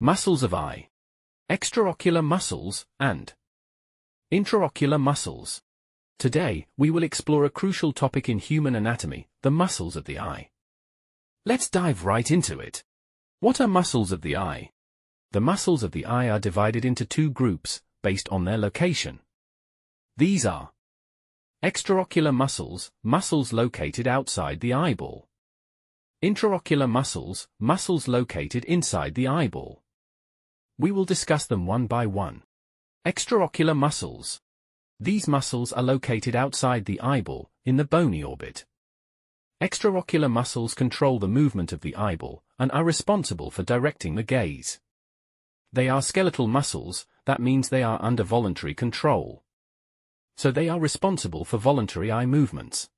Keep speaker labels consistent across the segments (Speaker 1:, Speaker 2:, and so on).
Speaker 1: Muscles of eye. Extraocular muscles, and intraocular muscles. Today, we will explore a crucial topic in human anatomy, the muscles of the eye. Let's dive right into it. What are muscles of the eye? The muscles of the eye are divided into two groups, based on their location. These are extraocular muscles, muscles located outside the eyeball. Intraocular muscles, muscles located inside the eyeball. We will discuss them one by one. Extraocular muscles. These muscles are located outside the eyeball, in the bony orbit. Extraocular muscles control the movement of the eyeball and are responsible for directing the gaze. They are skeletal muscles, that means they are under voluntary control. So they are responsible for voluntary eye movements.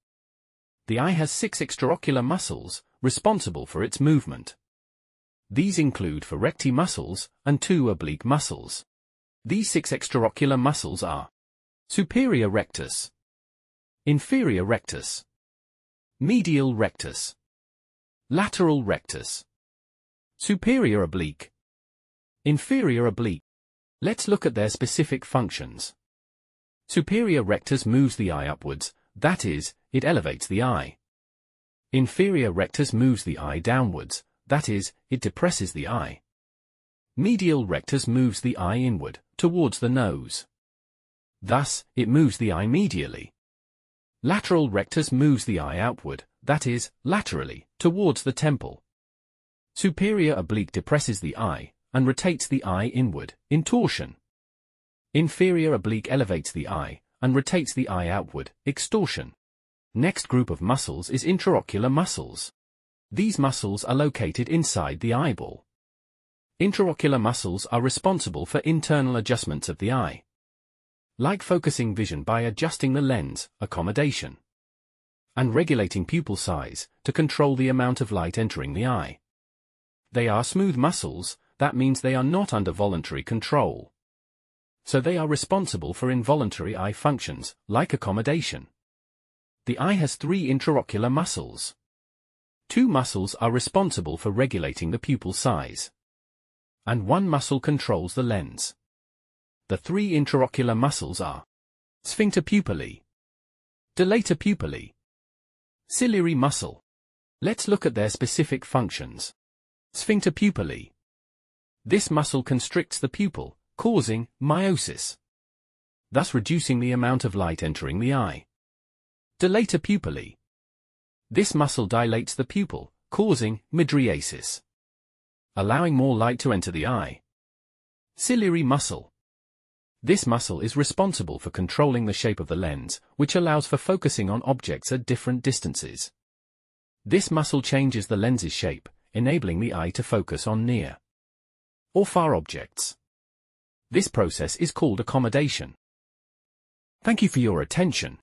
Speaker 1: The eye has six extraocular muscles, responsible for its movement. These include four recti muscles and two oblique muscles. These six extraocular muscles are superior rectus, inferior rectus, medial rectus, lateral rectus, superior oblique, inferior oblique. Let's look at their specific functions. Superior rectus moves the eye upwards, that is, it elevates the eye. Inferior rectus moves the eye downwards, that is, it depresses the eye. Medial rectus moves the eye inward, towards the nose. Thus, it moves the eye medially. Lateral rectus moves the eye outward, that is, laterally, towards the temple. Superior oblique depresses the eye, and rotates the eye inward, intorsion. Inferior oblique elevates the eye, and rotates the eye outward, extorsion. Next group of muscles is intraocular muscles. These muscles are located inside the eyeball. Intraocular muscles are responsible for internal adjustments of the eye like focusing vision by adjusting the lens, accommodation, and regulating pupil size to control the amount of light entering the eye. They are smooth muscles, that means they are not under voluntary control. So they are responsible for involuntary eye functions, like accommodation. The eye has three intraocular muscles. Two muscles are responsible for regulating the pupil size. And one muscle controls the lens. The three intraocular muscles are sphincter pupillae, dilator pupillae, ciliary muscle. Let's look at their specific functions. Sphincter pupillae. This muscle constricts the pupil, causing miosis, thus reducing the amount of light entering the eye. Dilator pupillae. This muscle dilates the pupil, causing mydriasis, allowing more light to enter the eye. Ciliary muscle. This muscle is responsible for controlling the shape of the lens, which allows for focusing on objects at different distances. This muscle changes the lens's shape, enabling the eye to focus on near or far objects. This process is called accommodation. Thank you for your attention.